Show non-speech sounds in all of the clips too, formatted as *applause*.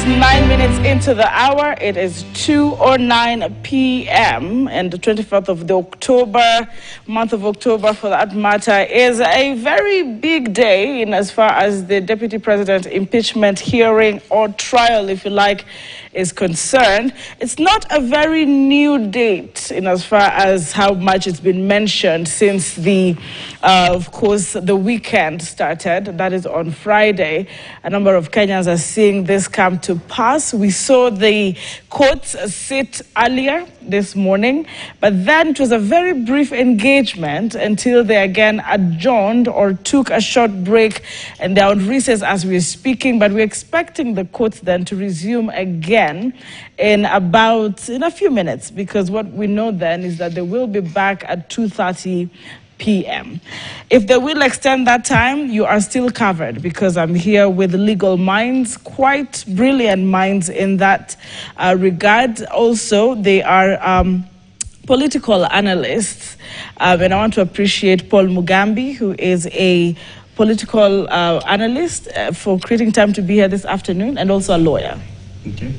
Just nine minutes into the hour, it is 2.09 p.m. and the 24th of the October, month of October for that matter, is a very big day in as far as the Deputy President impeachment hearing or trial, if you like, is concerned. It's not a very new date in as far as how much it's been mentioned since the, uh, of course, the weekend started. That is on Friday. A number of Kenyans are seeing this come to pass. We saw the courts sit earlier this morning, but then it was a very brief engagement until they again adjourned or took a short break and they're on recess as we're speaking. But we're expecting the courts then to resume again in about in a few minutes because what we know then is that they will be back at 2:30 p.m. If they will extend that time, you are still covered because I'm here with legal minds, quite brilliant minds in that uh, regard. Also, they are. Um, political analysts, um, and I want to appreciate Paul Mugambi, who is a political uh, analyst, uh, for creating time to be here this afternoon, and also a lawyer. Okay.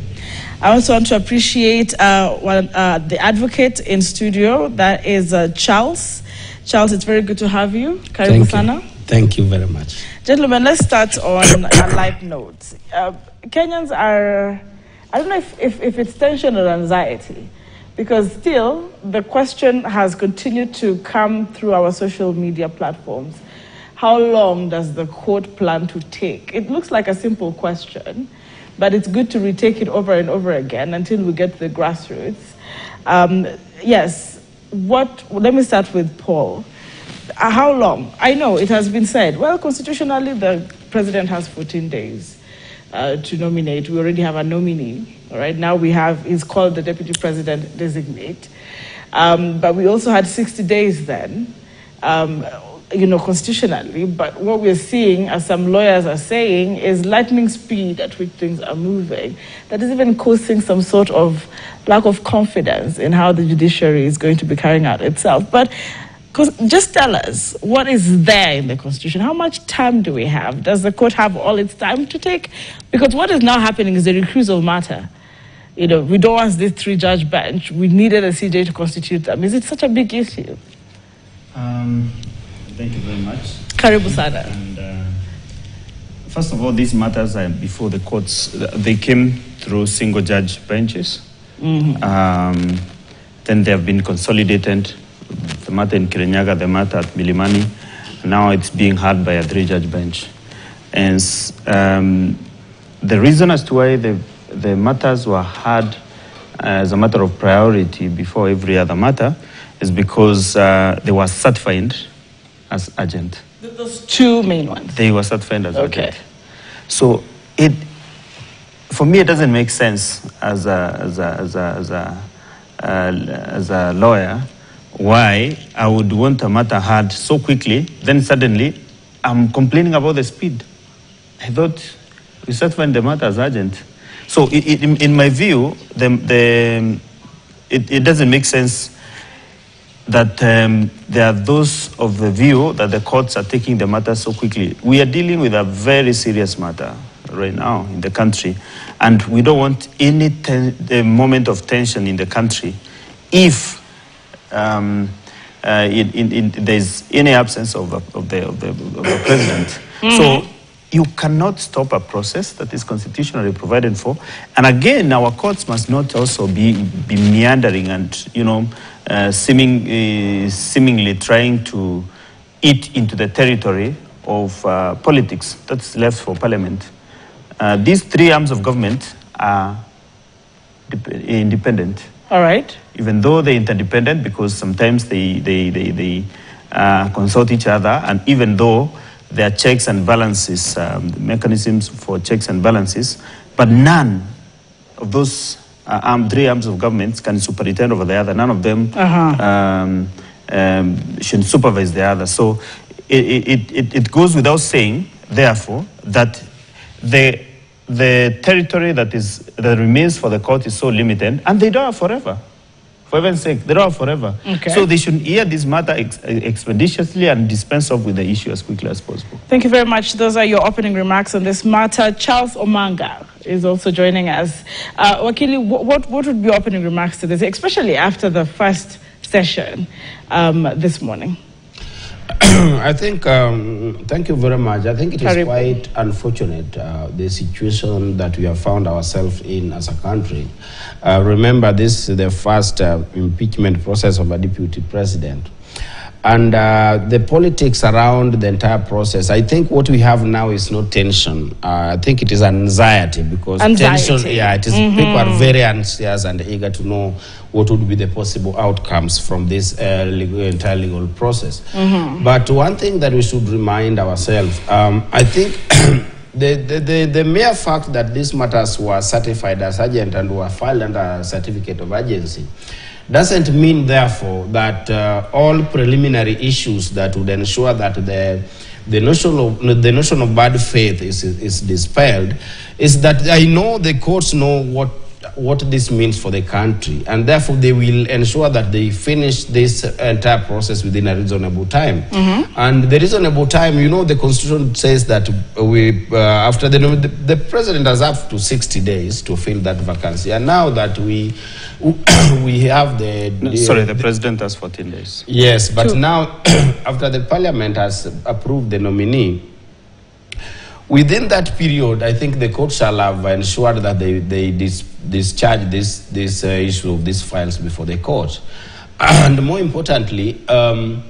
I also want to appreciate uh, one, uh, the advocate in studio, that is uh, Charles. Charles, it's very good to have you. Karibu Thank. Thank you very much. Gentlemen, let's start on a light note. Uh, Kenyans are, I don't know if, if, if it's tension or anxiety, because still the question has continued to come through our social media platforms. How long does the court plan to take? It looks like a simple question, but it's good to retake it over and over again until we get to the grassroots. Um, yes, what, let me start with Paul. How long? I know it has been said. Well, constitutionally, the president has 14 days uh, to nominate. We already have a nominee. All right. Now we have. He's called the deputy president designate. Um, but we also had 60 days then. Um, you know, constitutionally, but what we're seeing, as some lawyers are saying, is lightning speed at which things are moving. That is even causing some sort of lack of confidence in how the judiciary is going to be carrying out itself. But just tell us what is there in the Constitution. How much time do we have? Does the court have all its time to take? Because what is now happening is the recusal matter. You know, we don't want this three-judge bench. We needed a CJ to constitute them. Is it such a big issue? Um, thank you very much. Karibu sana. And uh, first of all, these matters are before the courts. They came through single judge benches. Um, then they have been consolidated. The matter in Kirinyaga, the matter at Milimani. Now it's being heard by a three judge bench. And um, the reason as to why the, the matters were heard as a matter of priority before every other matter is because uh, they were certified as urgent. Th- Those two main ones. They were certified as Okay. urgent. So it, for me, it doesn't make sense as a, as a, as a, as a, uh, as a lawyer why I would want a matter heard so quickly, then suddenly I'm complaining about the speed. I thought we certified the matter as urgent. So i i in, in my view, the, the, it, it doesn't make sense that um, there are those of the view that the courts are taking the matter so quickly. We are dealing with a very serious matter right now in the country, and we don't want any moment of tension in the country if um, uh, in, in, in, there's any absence of, of, the, of, the, of the president. So you cannot stop a process that is constitutionally provided for. And again, our courts must not also be, be meandering and, you know, uh, seeming, uh, seemingly trying to eat into the territory of uh, politics that's left for parliament. Uh, these three arms of government are independent All right. even though they're interdependent because sometimes they, they, they, they uh, consult each other, and even though there are checks and balances, um, mechanisms for checks and balances, but none of those uh, arm, three arms of governments can superintend over the other. None of them Uh-huh. um, um, should supervise the other. So it, it, it, it goes without saying, therefore, that the, the territory that, is, that remains for the court is so limited, and they don't have forever. For heaven's sake, they don't have forever. Okay. So they should hear this matter ex- expeditiously and dispense off with the issue as quickly as possible. Thank you very much. Those are your opening remarks on this matter. Charles Omanga, is also joining us. Uh, Wakili, what, what would be your opening remarks to this, especially after the first session um, this morning? *clears throat* I think, um, thank you very much. I think it is quite unfortunate, uh, the situation that we have found ourselves in as a country. Uh, remember, this is the first uh, impeachment process of a deputy president. And uh, the politics around the entire process, I think what we have now is no tension. Uh, I think it is anxiety because Anxiety. tension, yeah, it is people are very anxious and eager to know what would be the possible outcomes from this uh, legal, entire legal process. But one thing that we should remind ourselves, um, I think. *clears throat* The, the, the, the mere fact that these matters were certified as urgent and were filed under a certificate of urgency doesn't mean, therefore, that uh, all preliminary issues that would ensure that the the notion of the notion of bad faith is is dispelled is that I know the courts know what what this means for the country, and therefore they will ensure that they finish this entire process within a reasonable time. And the reasonable time, you know, the constitution says that we uh, after the, the the president has up to 60 days to fill that vacancy, and now that we *coughs* we have the, No, the sorry, the president has 14 days. Yes, but True. now, *coughs* after the parliament has approved the nominee, within that period, I think the court shall have ensured that they, they dis- discharge this, this uh, issue of these files before the court. *clears throat* And more importantly, um,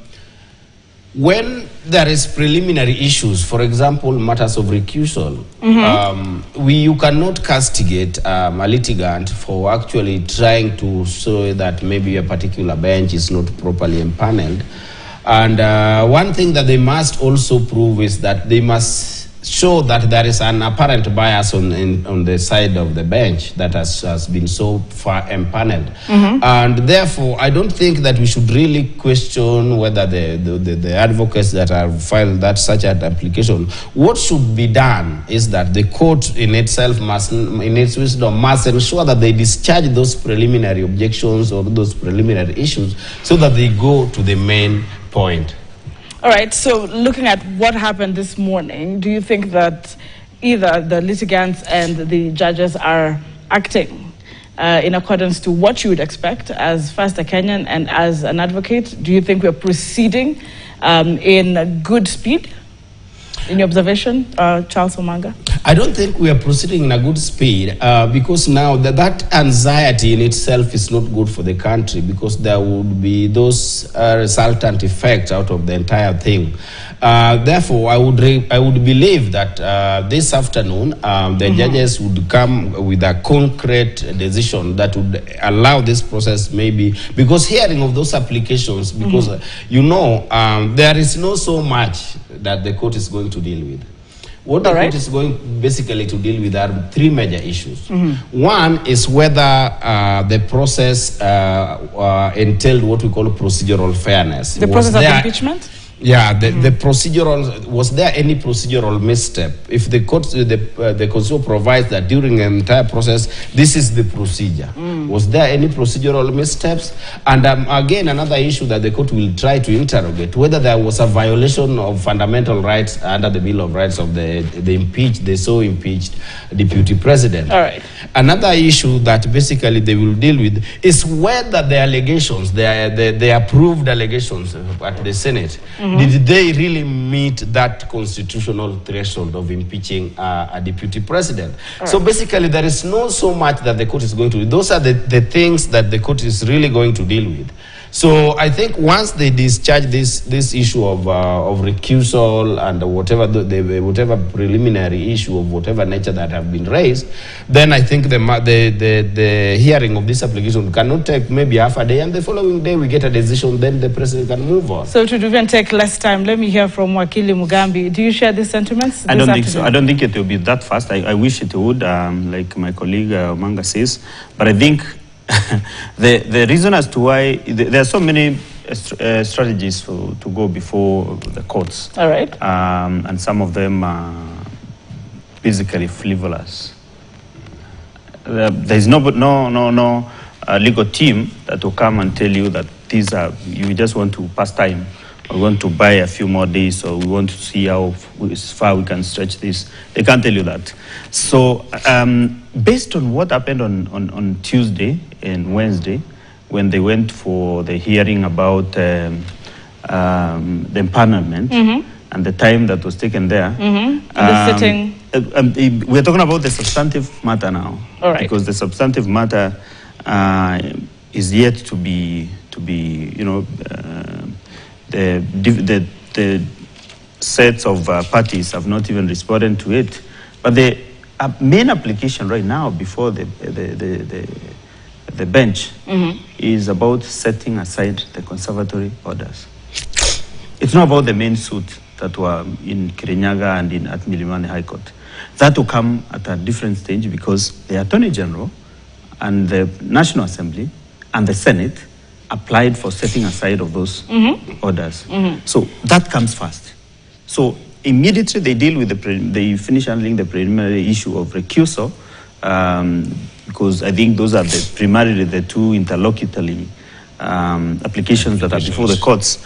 when there is preliminary issues, for example, matters of recusal, um, we, you cannot castigate um, a litigant for actually trying to show that maybe a particular bench is not properly empaneled. And uh, one thing that they must also prove is that they must show that there is an apparent bias on, in, on the side of the bench that has, has been so far empaneled. Mm-hmm. And therefore, I don't think that we should really question whether the, the, the, the advocates that have filed that such an application, what should be done is that the court in itself must, in its wisdom, must ensure that they discharge those preliminary objections or those preliminary issues so that they go to the main point. All right, so looking at what happened this morning, do you think that either the litigants and the judges are acting uh, in accordance to what you would expect as first a Kenyan and as an advocate? Do you think we're proceeding um, in good speed? In your observation, uh, Charles Omanga? I don't think we are proceeding in a good speed uh, because now that, that anxiety in itself is not good for the country because there would be those uh, resultant effects out of the entire thing. Uh, therefore, I would re- I would believe that uh, this afternoon um, the judges would come with a concrete decision that would allow this process maybe because hearing of those applications because uh, you know um, there is no so much that the court is going to deal with. What the right. court is going basically to deal with are three major issues. One is whether uh, the process uh, uh, entailed what we call procedural fairness. The Was process of impeachment? Yeah, the, the procedural was there any procedural misstep? If the court, the uh, the constitution provides that during the entire process, this is the procedure. Was there any procedural missteps? And um, again, another issue that the court will try to interrogate whether there was a violation of fundamental rights under the Bill of Rights of the the impeached, the so impeached deputy president. All right. Another issue that basically they will deal with is whether the allegations, the, the, the approved allegations at the Senate, did they really meet that constitutional threshold of impeaching uh, a deputy president? So basically, there is no so much that the court is going to do. Those are the, the things that the court is really going to deal with. So I think once they discharge this this issue of uh, of recusal and whatever the, the whatever preliminary issue of whatever nature that have been raised, then I think the, the the the hearing of this application cannot take maybe half a day, and the following day we get a decision. Then the president can move on. So to even take less time, let me hear from Wakili Mugambi. Do you share these sentiments? I this don't think so. I don't think it will be that fast. I, I wish it would, um, like my colleague uh, Manga says. But I think *laughs* the the reason as to why th- there are so many uh, uh, strategies for, to go before the courts, All right. um, and some of them are basically frivolous. Uh, there is no no no no uh, legal team that will come and tell you that these are you just want to pass time we want to buy a few more days, or we want to see how far we can stretch this. They can't tell you that. So, um, based on what happened on, on, on Tuesday and Wednesday, when they went for the hearing about um, um, the empanelment and the time that was taken there, And the sitting- uh, um, eh, we're talking about the substantive matter now, All right. because the substantive matter uh, is yet to be to be you know uh, the, the the sets of uh, parties have not even responded to it, but the uh, main application right now before the the the, the, the bench is about setting aside the conservatory orders. It's not about the main suit that were in Kirinyaga and in at Milimani High Court. That will come at a different stage because the Attorney General and the National Assembly and the Senate applied for setting aside of those orders. So that comes first. So immediately they deal with the, pre- they finish handling the preliminary issue of recusal um, because I think those are the primarily the two interlocutory um, applications that are before the courts.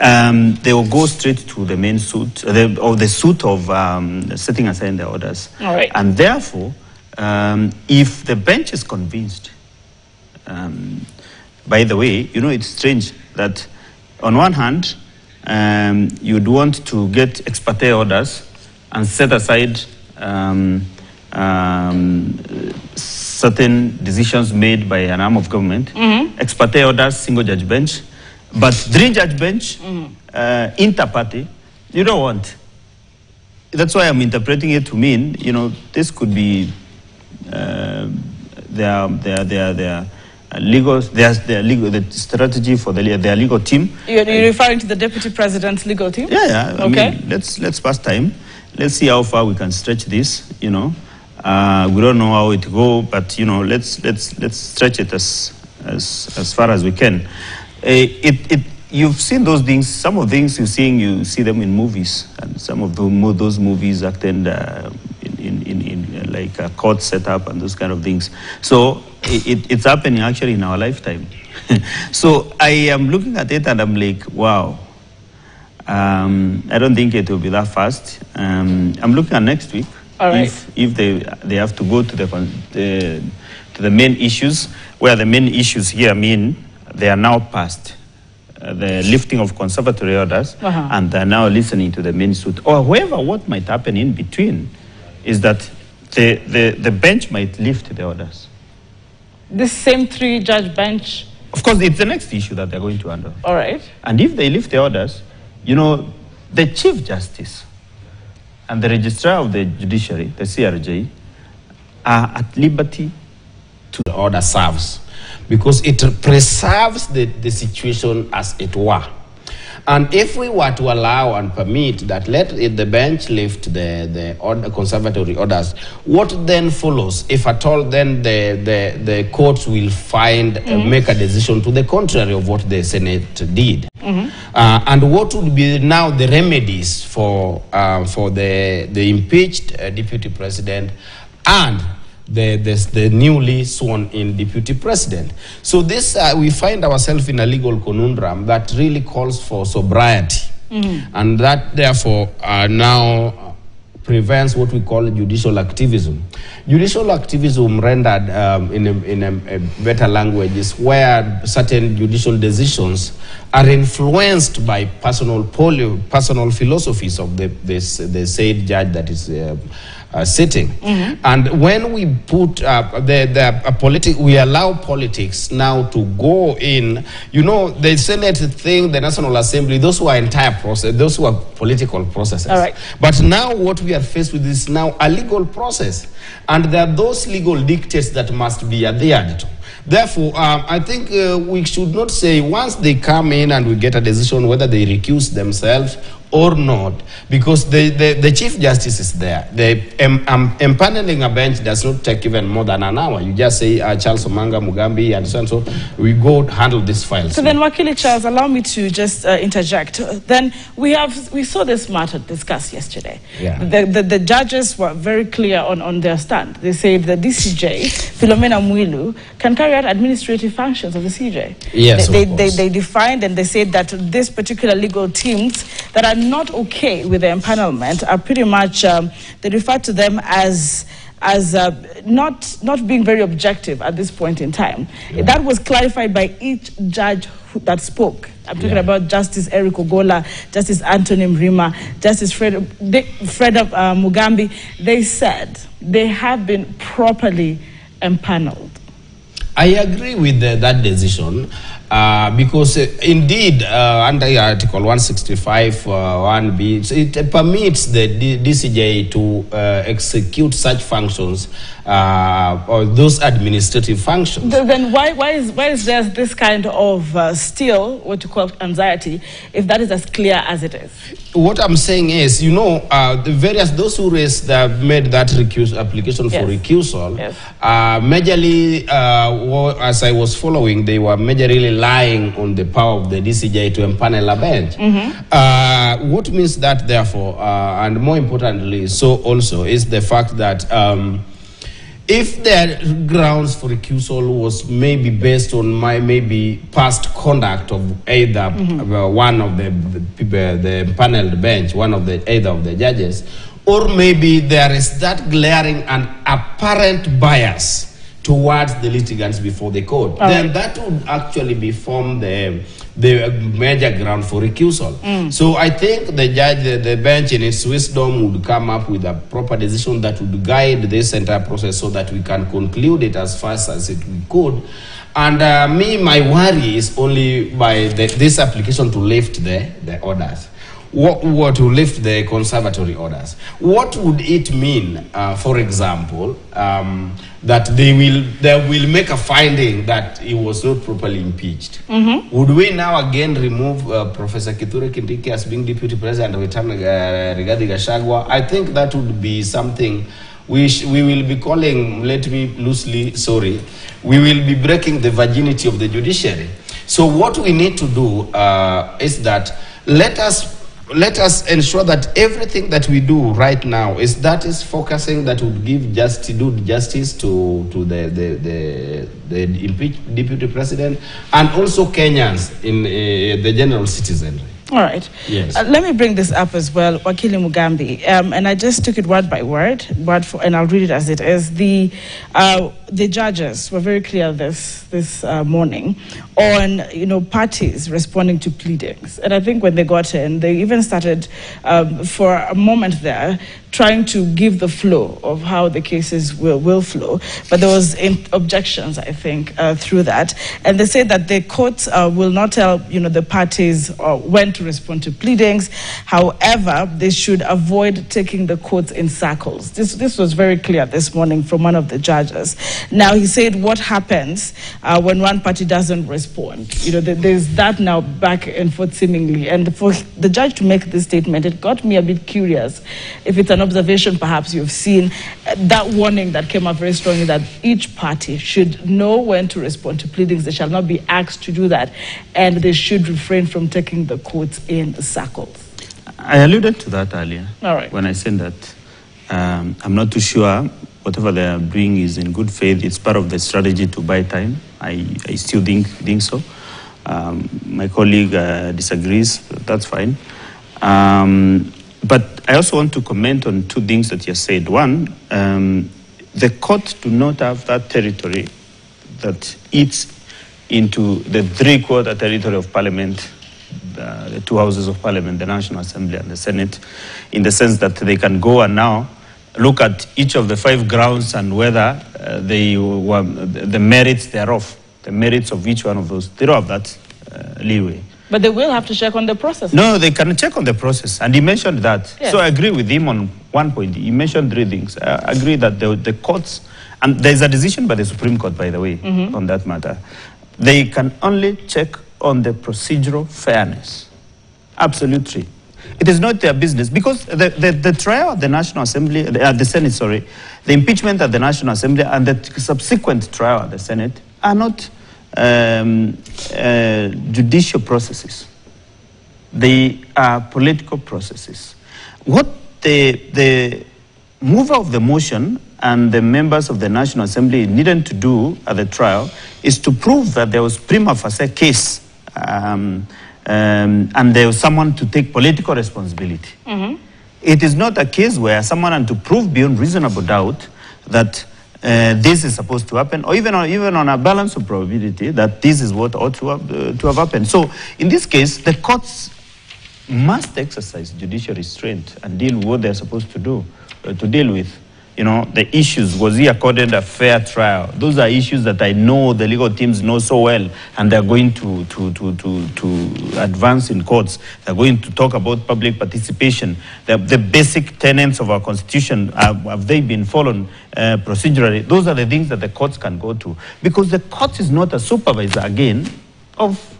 Um, they will go straight to the main suit, uh, the, or the suit of um, setting aside the orders. All right. And therefore, um, if the bench is convinced, um, by the way, you know, it's strange that on one hand, um, you'd want to get ex parte orders and set aside um, um, certain decisions made by an arm of government, ex parte orders, single judge bench, but three judge bench, uh, inter party, you don't want. That's why I'm interpreting it to mean, you know, this could be uh, their, their, their, their legal, their, their legal, the strategy for the, their legal team. You're, you're referring to the deputy president's legal team? Yeah, yeah. I Okay. mean, let's let's pass time. Let's see how far we can stretch this. You know, uh, we don't know how it go, but you know, let's let's let's stretch it as as as far as we can. Uh, it it you've seen those things. Some of the things you're seeing, you see them in movies, and some of the, those movies acted uh, in, in, in, like a court setup and those kind of things. So it, it, it's happening actually in our lifetime. *laughs* so I am looking at it and I'm like, wow. Um, I don't think it will be that fast. Um, I'm looking at next week. Right. If, if they, they have to go to the, the, to the main issues, where the main issues here mean they are now past. Uh, the lifting of conservatory orders, Uh-huh. and they're now listening to the main suit. Or however, what might happen in between is that the, the, the bench might lift the orders. This same three judge bench, Of course, it's the next issue that they're going to handle. all right. And if they lift the orders, you know, the Chief Justice and the Registrar of the Judiciary, the CRJ, are at liberty to the order serves because it preserves the, the situation as it were. And if we were to allow and permit that let the bench lift the, the order, conservatory orders, what then follows, if at all, then the, the, the courts will find, uh, make a decision to the contrary of what the Senate did. Uh, and what would be now the remedies for, uh, for the, the impeached uh, deputy president and the, the, the newly sworn in deputy president. So this, uh, we find ourselves in a legal conundrum that really calls for sobriety. And that therefore uh, now prevents what we call judicial activism. Judicial activism rendered um, in, a, in a, a better language is where certain judicial decisions are influenced by personal, poli- personal philosophies of the, this, the said judge that is uh, uh, sitting. And when we put uh, the, the uh, politi- we allow politics now to go in, you know, the Senate thing, the National Assembly, those who are entire process, those who are political processes. All right. But now what we are faced with is now a legal process. And there are those legal dictates that must be adhered to. Therefore, um, I think uh, we should not say once they come in and we get a decision whether they recuse themselves or not, because the, the, the Chief Justice is there. The um, um, empaneling a bench does not take even more than an hour. You just say uh, Charles Omanga, Mugambi, and so and so. We go handle these files. So then, Wakili Charles, allow me to just uh, interject. Uh, Then we have we saw this matter discussed yesterday. Yeah. The, the, the judges were very clear on, on their stand. They said the DCJ, Philomena Mwilu, can carry out administrative functions of the CJ. Yes, they, of they, they, they defined and they said that this particular legal teams that are not okay with the empanelment are pretty much, um, they refer to them as as uh, not, not being very objective at this point in time. That was clarified by each judge who, that spoke. I'm talking Yeah. about Justice Eric Ogola, Justice Anthony Mrima, Justice Fred, they, Fred uh, Mugambi. They said they have been properly empaneled. I agree with the, that decision uh, because uh, indeed uh, under Article 165 uh, 1b so it permits the D- DCJ to uh, execute such functions uh, or those administrative functions. Then why, why, is, why is there this kind of uh, still what you call anxiety if that is as clear as it is? What I'm saying is, you know, uh, the various those who raised that made that recuse application for Yes. recusal, Yes. uh, majorly, uh, as I was following, they were majorly lying on the power of the DCJ to empanel a bench. Uh, what means that, therefore, uh, and more importantly, so also is the fact that. Um, if their grounds for recusal was maybe based on my maybe past conduct of either uh, one of the, the people, the paneled bench, one of the either of the judges, or maybe there is that glaring and apparent bias towards the litigants before the court, then right. that would actually be form the the major ground for recusal. So I think the judge, the, the bench in its wisdom would come up with a proper decision that would guide this entire process so that we can conclude it as fast as it we could. And uh, me, my worry is only by the, this application to lift the, the orders. What, what to lift the conservatory orders. What would it mean, uh, for example, um, that they will they will make a finding that he was not properly impeached? Would we now again remove uh, Professor Kithure Kindiki as being deputy president of return uh, Rigathi Gachagua? I think that would be something we, we will be calling, let me loosely, sorry, we will be breaking the virginity of the judiciary. So what we need to do uh, is that let us let us ensure that everything that we do right now is that is focusing that would give justice do justice to to the the the, the deputy president and also Kenyans in uh, the general citizenry. All right. Yes. Uh, let me bring this up as well, Wakili Mugambi. Um, and I just took it word by word, word for, and I'll read it as it is. The, uh, the judges were very clear this, this uh, morning on, you know, parties responding to pleadings. And I think when they got in, they even started um, for a moment there trying to give the flow of how the cases will, will flow. But there was in objections, I think, uh, through that. And they said that the courts uh, will not tell, you know, the parties uh, when to respond to pleadings. However, they should avoid taking the courts in circles. This, this was very clear this morning from one of the judges. Now, he said what happens uh, when one party doesn't respond. You know, there- there's that now back and forth seemingly. And for the judge to make this statement, it got me a bit curious. If it's an observation perhaps you've seen, uh, that warning that came up very strongly that each party should know when to respond to pleadings. They shall not be asked to do that. And they should refrain from taking the courts in circles. I alluded to that earlier. All right. When I said that um, I'm not too sure whatever they are doing is in good faith. It's part of the strategy to buy time. I, I still think, think so. Um, my colleague uh, disagrees. That's fine. Um, but I also want to comment on two things that you said. One, um, the court do not have that territory that eats into the three-quarter territory of parliament the, two houses of parliament, the National Assembly and the Senate, in the sense that they can go and now look at each of the five grounds and whether uh, they were, the the merits thereof, the merits of each one of those. They don't have that uh, leeway. But they will have to check on the process. No, they can check on the process, and he mentioned that. Yes. So I agree with him on one point. He mentioned three things. I agree that the, the courts, and there's a decision by the Supreme Court, by the way, mm-hmm. on that matter. They can only check on the procedural fairness. Absolutely. It is not their business because the, the, the trial at the National Assembly, the- at the Senate, sorry, the impeachment at the National Assembly and the subsequent trial at the Senate are not um, uh, judicial processes. They are political processes. What the, the mover of the motion and the members of the National Assembly needed to do at the trial is to prove that there was prima facie case um, um, and there was someone to take political responsibility. It is not a case where someone had to prove beyond reasonable doubt that uh, this is supposed to happen, or even on, even on a balance of probability that this is what ought to have, uh, to have happened. So, in this case, the courts must exercise judicial restraint and deal with what they're supposed to do, uh, to deal with. You know, the issues, was he accorded a fair trial? Those are issues that I know the legal teams know so well, and they're going to, to, to, to, to advance in courts. They're going to talk about public participation. The, the basic tenets of our constitution, have they been followed uh, procedurally? Those are the things that the courts can go to. Because the court is not a supervisor, again, of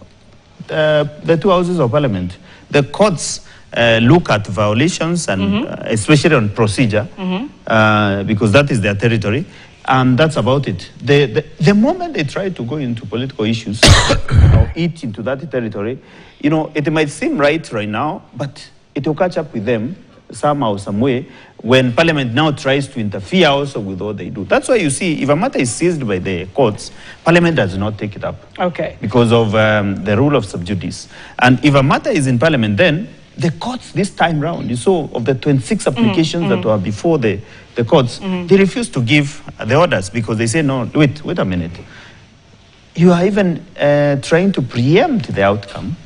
uh, the two houses of parliament. The courts uh, look at violations and uh, especially on procedure uh, because that is their territory. And that's about it. The, the, the moment they try to go into political issues *coughs* or eat into that territory, you know, it might seem right right now, but it will catch up with them somehow, some way, when Parliament now tries to interfere also with what they do. That's why you see, if a matter is seized by the courts, Parliament does not take it up Okay. because of um, the rule of sub judice. And if a matter is in Parliament, then the courts this time round, you saw of the 26 applications that were before the, the courts, they refused to give the orders because they say, no, wait, wait a minute. You are even uh, trying to preempt the outcome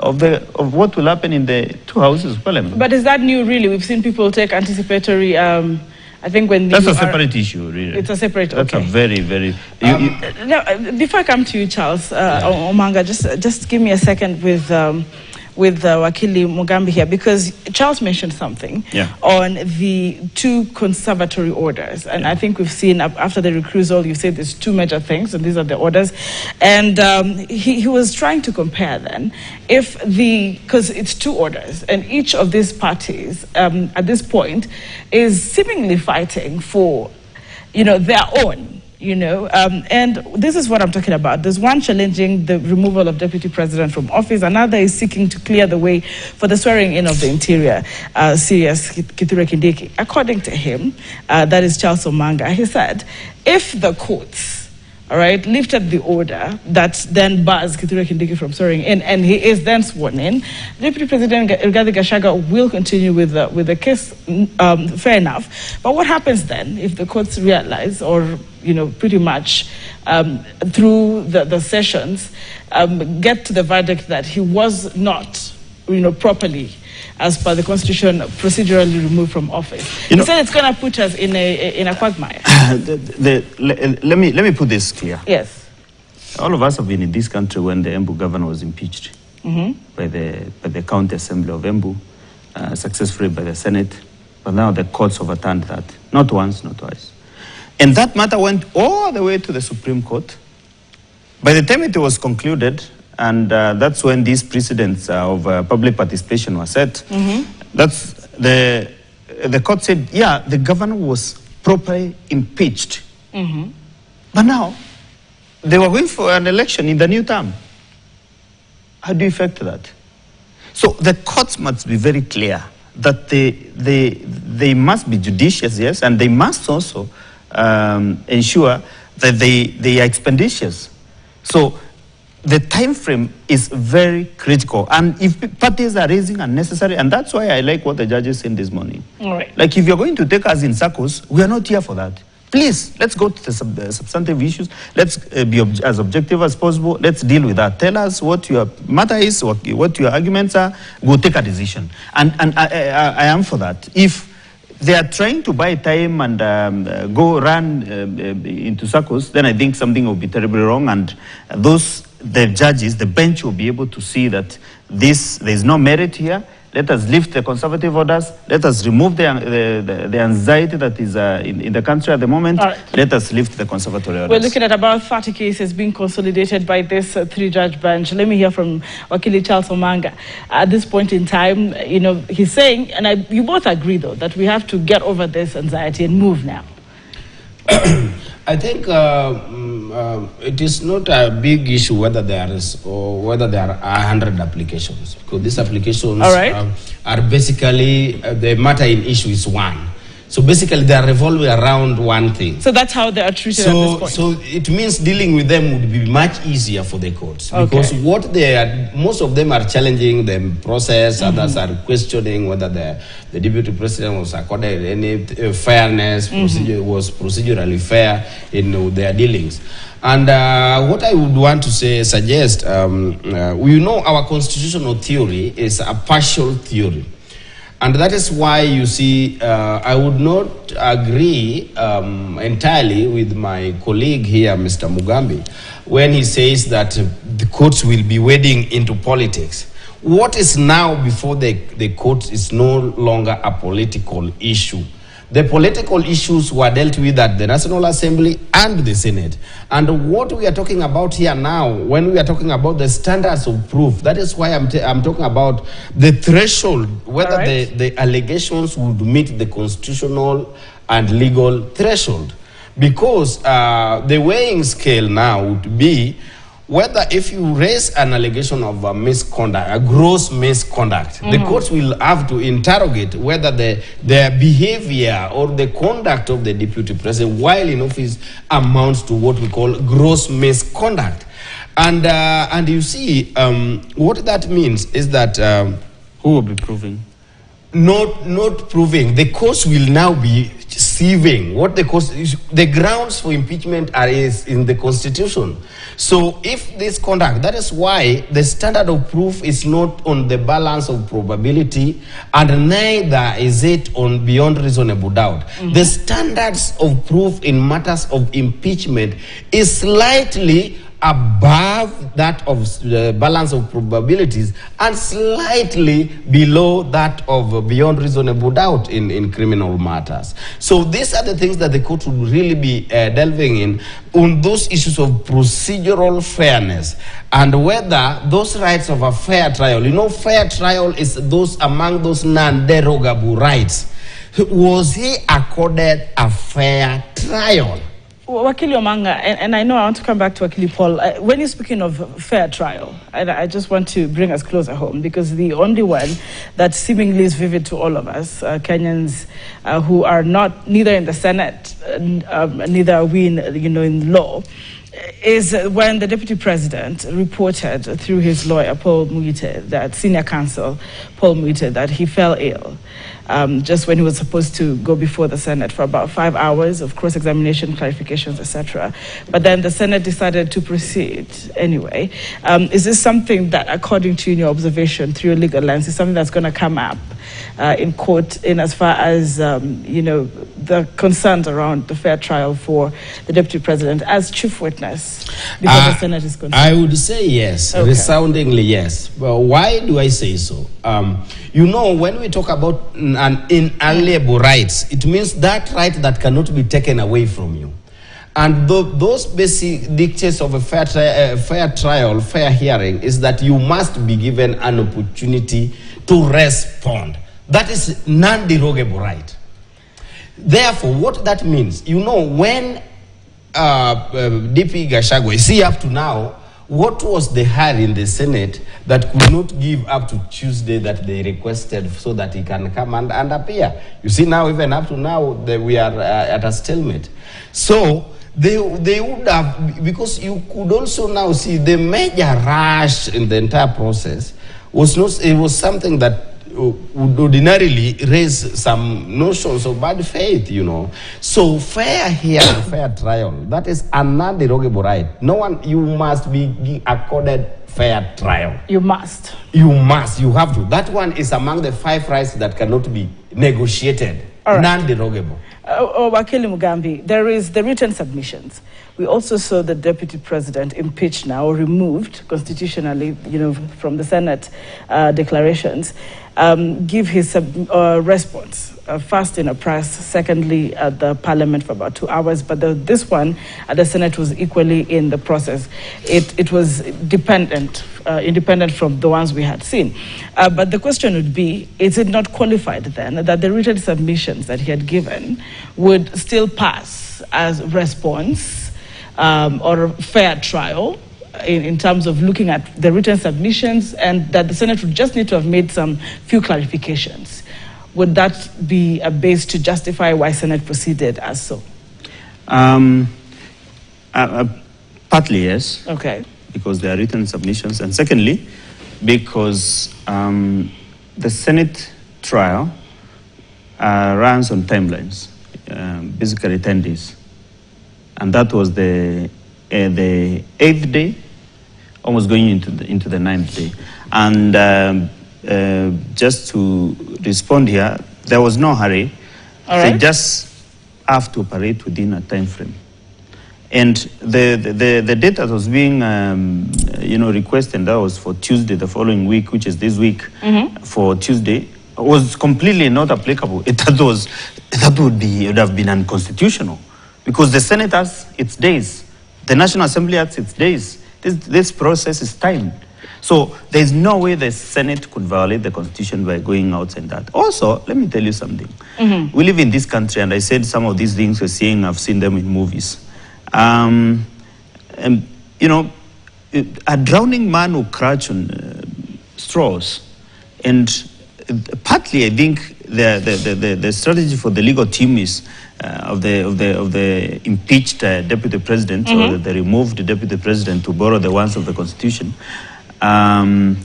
of, the, of what will happen in the two houses of Parliament. But is that new, really? We've seen people take anticipatory. Um, I think when That's you a separate issue, really. It's a separate. That's okay. a very, very. you- you- Uh, no, uh, before I come to you, Charles uh, Omanga, just just give me a second with um, with uh, Wakili Mugambi here because Charles mentioned something Yeah. on the two conservatory orders, and I think we've seen af- after the recusal, you said there's two major things, and these are the orders, and um, he, he was trying to compare then if the because it's two orders, and each of these parties um, at this point is seemingly fighting for you know, their own, you know. Um, and this is what I'm talking about. There's one challenging the removal of deputy president from office. Another is seeking to clear the way for the swearing in of the interior, uh, CS Kithure Kindiki. According to him, uh, that is Charles Omanga, he said, if the courts all right, lifted the order that then bars Kithure Kindiki from swearing in, and he is then sworn in. Deputy President Rigathi Gachagua will continue with the, with the case, mm, um, fair enough. But what happens then if the courts realize, or you know, pretty much um, through the, the sessions, um, get to the verdict that he was not, you know, properly. As per the constitution, procedurally removed from office. You he know- said it's going to put us in a in a quagmire. *laughs* the, the, le- let, me, let me put this clear. yes. All of us have been in this country when the Embu governor was impeached by, the, by the county assembly of Embu, uh, successfully by the Senate. But now the courts overturned that, not once, not twice. And that matter went all the way to the Supreme Court. By the time it was concluded, and uh, that's when these precedents uh, of uh, public participation were set, that's the, the court said, yeah, the governor was properly impeached. But now, they were going for an election in the new term. How do you effect that? So the courts must be very clear that they, they, they must be judicious, yes, and they must also um, ensure that they, they are expeditious. So the time frame is very critical. And if parties are raising unnecessary, and that's why I like what the judges said this morning. All right. Like if you're going to take us in circles, we are not here for that. Please, let's go to the sub- uh, substantive issues. Let's uh, be ob- as objective as possible. Let's deal with that. Tell us what your matter is, what, what your arguments are. We'll take a decision. And, and I, I, I am for that. If they are trying to buy time and um, uh, go run uh, uh, into circles, then I think something will be terribly wrong. And those, the judges, the bench will be able to see that this, there is no merit here. Let us lift the conservative orders. Let us remove the, the, the, the anxiety that is uh, in, in the country at the moment. All right. Let us lift the conservatory orders. We're looking at about 30 cases being consolidated by this uh, three-judge bench. Let me hear from Wakili Charles Omanga. At this point in time, you know, he's saying, and I, you both agree, though, that we have to get over this anxiety and move now. *coughs* I think uh, mm, um, it is not a big issue whether there is or whether there are a hundred applications because these applications right. um, are basically uh, the matter in issue is one. So basically, they are revolving around one thing. So that's how they are treated at So, so it means dealing with them would be much easier for the courts Okay. because what they are, most of them are challenging the process. Mm-hmm. Others are questioning whether the, the deputy president was accorded any uh, fairness, Mm-hmm. procedure was procedurally fair in their dealings. And uh, what I would want to say, suggest, um, uh, we know our constitutional theory is a partial theory. And that is why you see, uh, I would not agree um, entirely with my colleague here, Mr. Mugambi, when he says that the courts will be wading into politics. What is now before the, the courts is no longer a political issue. The political issues were dealt with at the National Assembly and the Senate. And what we are talking about here now, when we are talking about the standards of proof, that is why I'm, t- I'm talking about the threshold, whether right. the, the allegations would meet the constitutional and legal threshold. Because uh, the weighing scale now would be whether if you raise an allegation of a misconduct, a gross misconduct, the courts will have to interrogate whether the, their behavior or the conduct of the deputy president while in office amounts to what we call gross misconduct. And, uh, and you see, um, what that means is that um, Who will be proving? Not not proving. The courts will now be sieving what the courts the grounds for impeachment are is in the constitution. So if this conduct that is why the standard of proof is not on the balance of probability and neither is it on beyond reasonable doubt. Mm-hmm. The standards of proof in matters of impeachment is slightly above that of the balance of probabilities and slightly below that of uh, beyond reasonable doubt in, in criminal matters. So these are the things that the court would really be uh, delving in on those issues of procedural fairness and whether those rights of a fair trial, you know, fair trial is those among those non-derogable rights. Was he accorded a fair trial? Wakili Omanga, and, and I know I want to come back to Wakili Paul. Uh, when you're speaking of fair trial, and I just want to bring us closer home because the only one that seemingly is vivid to all of us, uh, Kenyans uh, who are not neither in the Senate, uh, um, neither are we in, you know, in law, is when the deputy president reported through his lawyer Paul Muite, that senior counsel Paul Muite, that he fell ill. Um, just when he was supposed to go before the Senate for about five hours of cross examination, clarifications, etc. But then the Senate decided to proceed anyway. Um, is this something that, according to your observation through your legal lens, is something that's going to come up uh, in court in as far as um, you know the concerns around the fair trial for the deputy president as chief witness before Uh, the Senate is concerned? I would say yes, Okay. resoundingly yes. Well, why do I say so? Um, you know, when we talk about an inalienable rights, it means that right that cannot be taken away from you. And tho- those basic dictates of a fair, fair trial, fair hearing, is that you must be given an opportunity to respond. That is non-derogable right. Therefore, what that means, you know, when uh, uh, DP Gachagua, you see up to now, what was the hurry in the Senate that could not give up to Tuesday that they requested so that he can come and, and appear? You see now, even up to now, they, we are uh, at a stalemate. So they, they would have, because you could also now see the major rush in the entire process was not, it was something that uh, would ordinarily raise some notions of bad faith, you know. So fair hearing, fair trial, that is an non-derogable right. No one, you must be accorded fair trial. you must. You must, you have to. That one is among the five rights that cannot be negotiated, right. non-derogable. Uh, oh, Wakili Mugambi, there is the written submissions. We also saw the deputy president impeached now, or removed constitutionally, you know, from the Senate uh, declarations, um, give his sub- uh, response. Uh, first in a press, secondly at the parliament for about two hours, but the, this one at the Senate was equally in the process. It, it was dependent, uh, independent from the ones we had seen. Uh, but the question would be, is it not qualified then that the written submissions that he had given would still pass as response um, or fair trial in, in terms of looking at the written submissions and that the Senate would just need to have made some few clarifications? Would that be a base to justify why Senate proceeded as so? Um, uh, uh, partly yes, Okay. because there are written submissions, and secondly, because um, the Senate trial uh, runs on timelines, um, basically 10 days. And that was the, uh, the eighth day, almost going into the, into the ninth day. And um, uh, just to respond here, there was no hurry. They just have to operate within a time frame. And the, the, the, date that was being, um, you know, requested, that was for Tuesday, the following week, which is this week, for Tuesday, was completely not applicable. *laughs* It, that, was, that would, be, would have been unconstitutional because the Senate has its days. The National Assembly has its days. This, this process is timed. So there's no way the Senate could violate the Constitution by going outside that. Also, let me tell you something. We live in this country, and I said some of these things we're seeing, I've seen them in movies. Um, and, you know, a drowning man will crouch on uh, straws. And uh, partly, I think the, the, the, the, the strategy for the legal team is uh, of, the, of, the, of the impeached uh, deputy president or the removed deputy president, to borrow the ones of the Constitution, um,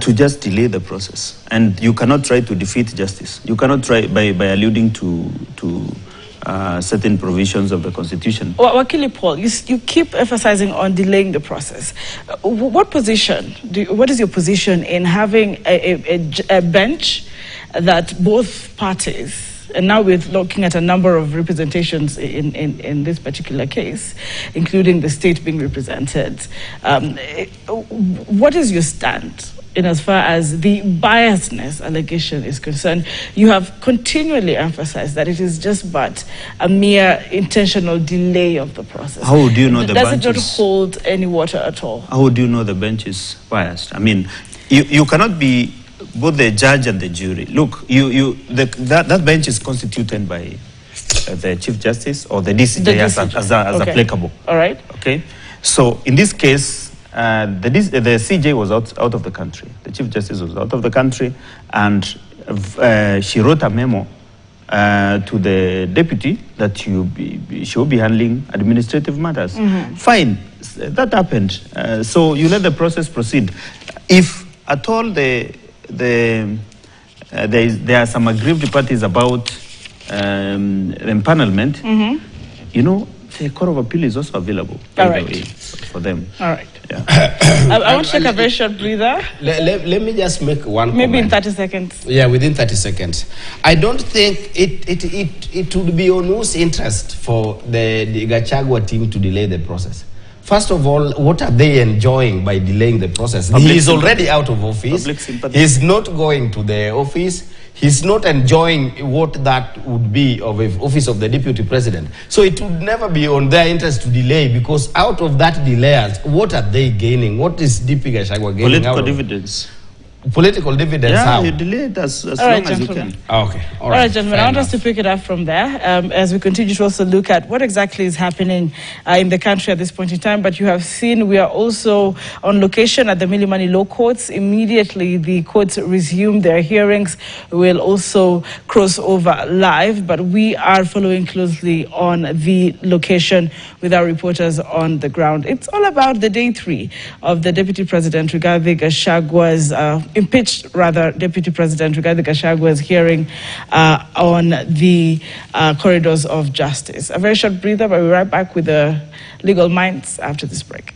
to just delay the process. And you cannot try to defeat justice. You cannot try by, by alluding to, to uh, certain provisions of the Constitution. Well, Wakili Paul, you, you keep emphasizing on delaying the process. Uh, what position, do you, what is your position in having a bench that both parties, and now we're looking at a number of representations in, in, in this particular case, including the state being represented. Um, what is your stand in as far as the biasness allegation is concerned? You have continually emphasized that it is just but a mere intentional delay of the process. How would you know the Does bench it not hold any water at all? How do you know the bench is biased? I mean, you, you cannot be both the judge and the jury. Look, you, you, the, that, that bench is constituted by uh, the Chief Justice or the DCJ, The as, DCJ. as, as Okay. applicable. All right. Okay, so in this case, uh, the, the CJ was out, out of the country. The Chief Justice was out of the country, and uh, she wrote a memo uh, to the deputy that you be, be, she will be handling administrative matters. Fine, that happened. Uh, so you let the process proceed. If at all the the uh, there, is, there are some aggrieved parties about um, empanelment, you know, the Court of Appeal is also available by All the right. way, for them. All right. Yeah. *coughs* I, I want to take a very short breather, Let, let, let me just make one maybe in 30 seconds. Yeah, within 30 seconds. I don't think it, it, it, it would be on whose interest for the, the Gachagua team to delay the process. First of all, what are they enjoying by delaying the process? Public he is sympathy. already out of office. He's not going to the office. He's not enjoying what that would be of a office of the deputy president. So it would never be on their interest to delay because out of that delay, what are they gaining? What is DP Gachagua gaining out Political of dividends. Political dividends, Yeah, how? you delay it as, as long right, as you can. Ah, Okay. All right, gentlemen, I fair want us to pick it up from there um, as we continue to also look at what exactly is happening uh, in the country at this point in time. But you have seen we are also on location at the Milimani Law Courts. Immediately, the courts resume their hearings. We'll also cross over live, but we are following closely on the location with our reporters on the ground. It's all about the day three of the Deputy President Rigathi Gachagua's uh, impeached, rather, Deputy President Rigathi Gachagua's hearing uh, on the uh, corridors of justice. A very short breather, but we'll be right back with the legal minds after this break.